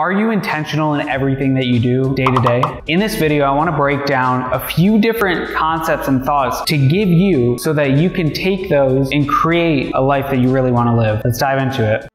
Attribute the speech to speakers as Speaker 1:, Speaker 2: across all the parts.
Speaker 1: Are you intentional in everything that you do day to day? In this video, I wanna break down a few different concepts and thoughts to give you so that you can take those and create a life that you really wanna live. Let's dive into it.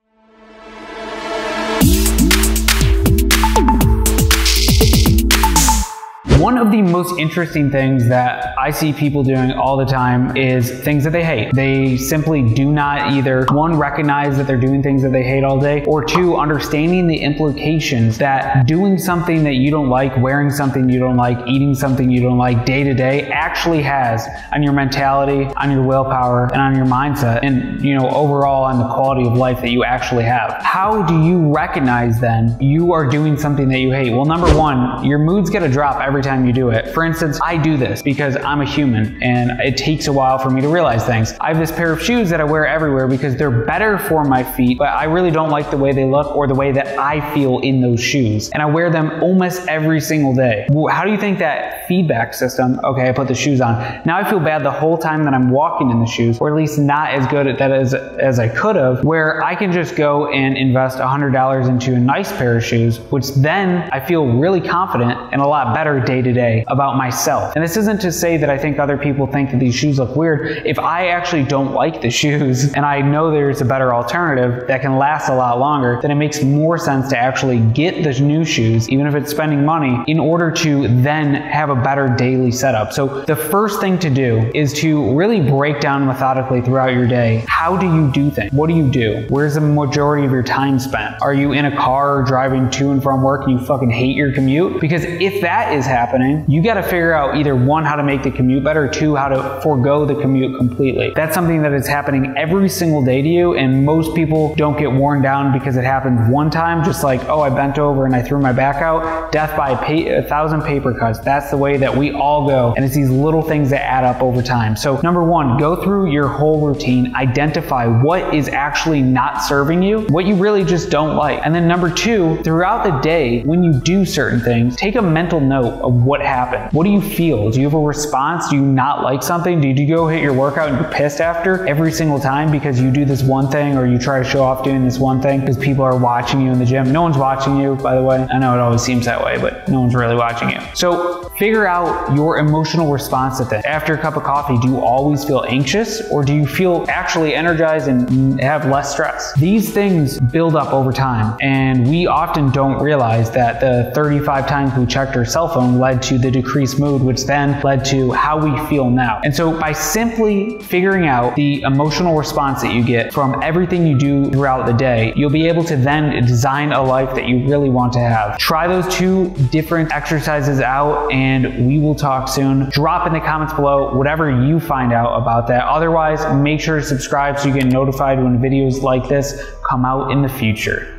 Speaker 1: One of the most interesting things that I see people doing all the time is things that they hate. They simply do not either, one, recognize that they're doing things that they hate all day, or two, understanding the implications that doing something that you don't like, wearing something you don't like, eating something you don't like day to day actually has on your mentality, on your willpower, and on your mindset, and you know, overall on the quality of life that you actually have. How do you recognize then you are doing something that you hate? Well, number one, your mood's gonna drop every time you do it. For instance, I do this because I'm a human and it takes a while for me to realize things. I have this pair of shoes that I wear everywhere because they're better for my feet, but I really don't like the way they look or the way that I feel in those shoes. And I wear them almost every single day. How do you think that feedback system, okay, I put the shoes on. Now I feel bad the whole time that I'm walking in the shoes, or at least not as good at that as, as I could have, where I can just go and invest $100 into a nice pair of shoes, which then I feel really confident and a lot better day to day about myself. And this isn't to say that I think other people think that these shoes look weird. If I actually don't like the shoes and I know there's a better alternative that can last a lot longer, then it makes more sense to actually get the new shoes, even if it's spending money, in order to then have a better daily setup. So the first thing to do is to really break down methodically throughout your day. How do you do things? What do you do? Where's the majority of your time spent? Are you in a car driving to and from work and you fucking hate your commute? Because if that is happening, you got to figure out either one, how to make the commute better, two, how to forego the commute completely. That's something that is happening every single day to you, and most people don't get worn down because it happens one time, just like, oh, I bent over and I threw my back out. Death by a, a thousand paper cuts. That's the way that we all go, and it's these little things that add up over time. So, number one, go through your whole routine, identify what is actually not serving you, what you really just don't like. And then number two, throughout the day, when you do certain things, take a mental note of what happened? What do you feel? Do you have a response? Do you not like something? Did you go hit your workout and you're pissed after every single time because you do this one thing or you try to show off doing this one thing because people are watching you in the gym? No one's watching you, by the way. I know it always seems that way, but no one's really watching you. So figure out your emotional response to things. After a cup of coffee, do you always feel anxious or do you feel actually energized and have less stress? These things build up over time and we often don't realize that the 35 times we checked our cell phone led to the decreased mood, which then led to how we feel now. And so by simply figuring out the emotional response that you get from everything you do throughout the day, you'll be able to then design a life that you really want to have. Try those two different exercises out and we will talk soon. Drop in the comments below whatever you find out about that. Otherwise, make sure to subscribe so you get notified when videos like this come out in the future.